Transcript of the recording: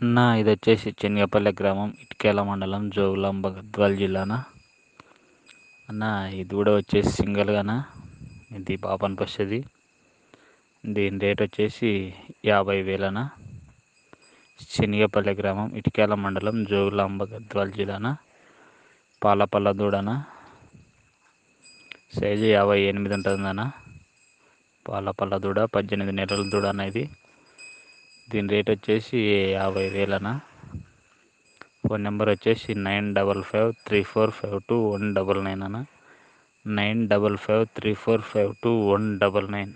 అన్న ఇది వచ్చేసి చెన్నగపల్లె గ్రామం ఇటుకేల మండలం జోగులాంబ గద్వాల జిల్లానా? అన్న ఇది కూడా వచ్చేసి సింగిల్గానా? ఇది బాపన్ అనిపిస్తుంది దీని రేట్ వచ్చేసి యాభై వేలనా? శనిగపల్లె గ్రామం ఇటుకేల మండలం జోగులాంబ గద్వాల జిల్లానా? పాలపల్ల దూడనా సైజు యాభై ఎనిమిది ఉంటుందన్నా? పాలపల్ల దూడ పద్దెనిమిది నెలల దూడ అనేది దీని రేట్ వచ్చేసి యాభై వేలనా ఫోన్ నెంబర్ వచ్చేసి nine double five three four five two one double nine అన్న. Nine double five three four five two one double nine.